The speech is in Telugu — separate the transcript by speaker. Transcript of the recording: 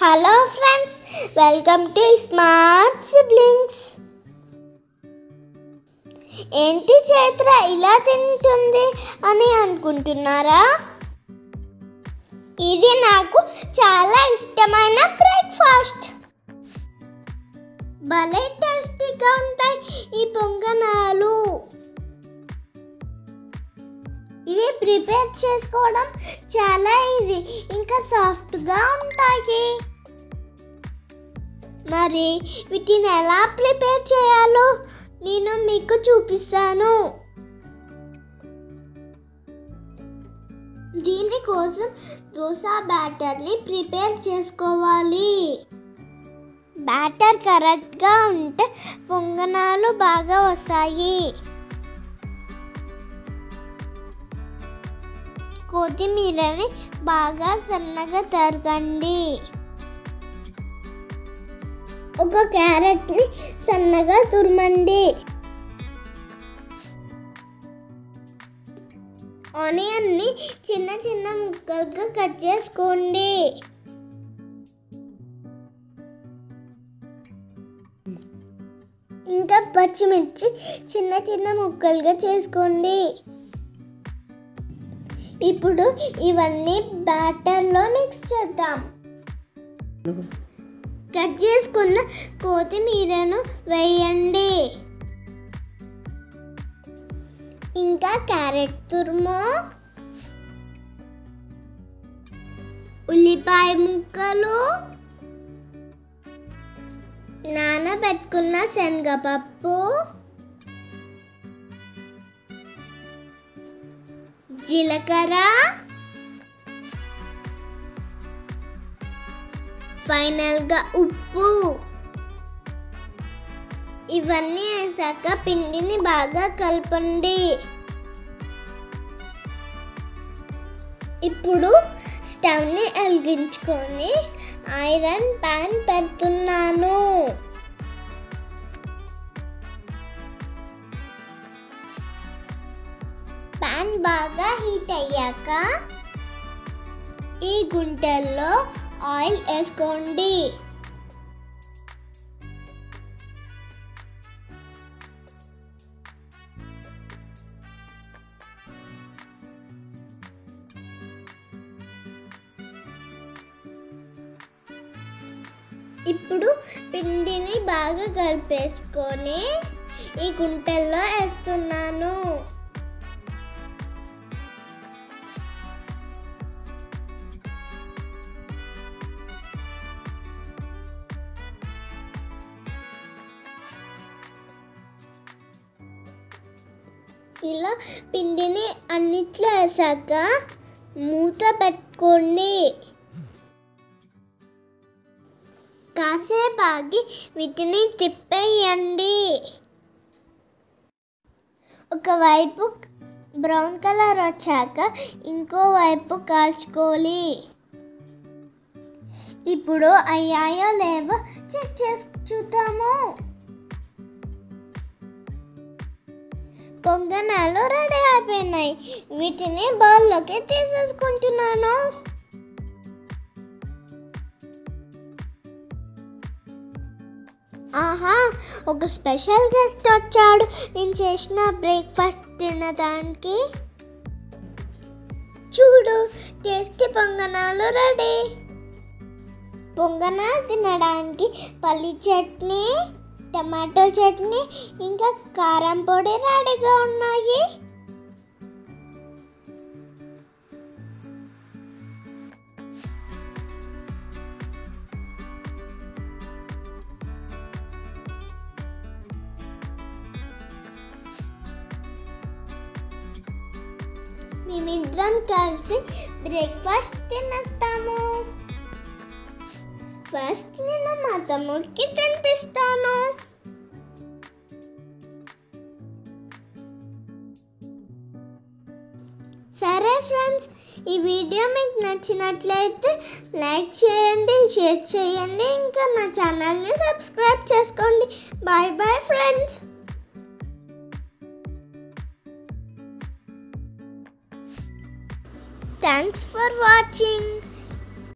Speaker 1: Hello friends welcome to smart siblings ఏంటి చైత్ర ఇలా తింటుంది అని అనుకుంటున్నారా? ఇది నాకు చాలా ఇష్టమైన బ్రేక్ఫాస్ట్. భలే టేస్టీగా ఉంటాయి ఈ పొంగనాలు. ఇవి ప్రిపేర్ చేసుకోవడం చాలా ఈజీ ఇంకా సాఫ్ట్గా ఉంటాయి. మరి వీటిని ఎలా ప్రిపేర్ చేయాలో నేను మీకు చూపిస్తాను. దీనికోసం దోశ బ్యాటర్ని ప్రిపేర్ చేసుకోవాలి. బ్యాటర్ కరెక్ట్గా ఉంటే పొంగనాలు బాగా వస్తాయి. కొత్తిమీరని బాగా సన్నగా తరగండి. ఒక క్యారెట్ని సన్నగా తురమండి. ఆనియన్ని చిన్న చిన్న ముక్కలుగా కట్ చేసుకోండి. ఇంకా పచ్చిమిర్చి చిన్న చిన్న ముక్కలుగా చేసుకోండి. ఇప్పుడు ఇవన్నీ బ్యాటర్లో మిక్స్ చేద్దాం. కట్ చేసుకున్న కొత్తిమీరను వేయండి. ఇంకా క్యారెట్ తురుము ఉల్లిపాయ ముక్కలు నానబెట్టుకున్న శనగపప్పు జీలకర్ర ఫైనల్గా ఉప్పు. ఇవన్నీ వేసాక పిండిని బాగా కలపండి. ఇప్పుడు స్టవ్ని వెలిగించుకొని ఐరన్ ప్యాన్ పెడుతున్నాను. ప్యాన్ బాగా హీట్ అయ్యాక ఈ గుంటల్లో ఆయిల్ వేసుకోండి. ఇప్పుడు పిండిని బాగా కలిపేసుకొని ఈ గుంటల్లో వేస్తున్నాను. ఇలా పిండిని అన్నిట్లో వేసాక మూత పెట్టుకోండి. కాసేపు ఆగి వీటిని తిప్పేయండి. ఒకవైపు బ్రౌన్ కలర్ వచ్చాక ఇంకోవైపు కాల్చుకోవాలి. ఇప్పుడు అయ్యాయో లేవో చెక్ చేసి చూద్దాము. పొంగనాలు రెడీ అయిపోయినాయి. వీటిని బౌల్లోకి తీసేసుకుంటున్నాను. ఆహా ఒక స్పెషల్ గెస్ట్ వచ్చాడు. నేను చేసిన బ్రేక్ఫాస్ట్ తినడానికి. చూడు టేస్టీ పొంగనాలు రెడీ. పొంగనాలు తినడానికి పల్లి చట్నీ టమాటో చట్నీ ఇంకా కారం పొడి రెడీగా ఉన్నాయి. మేమిద్దరం కలిసి బ్రేక్ఫాస్ట్ తినేస్తాము. ఫస్ట్ నేను మా తమ్ముడికి తినిపిస్తాను సరే ఫ్రెండ్స్ ఈ వీడియో మీకు నచ్చినట్లయితే లైక్ చేయండి షేర్ చేయండి ఇంకా నా ఛానల్ని సబ్స్క్రైబ్ చేసుకోండి. Bye bye friends. Thanks for watching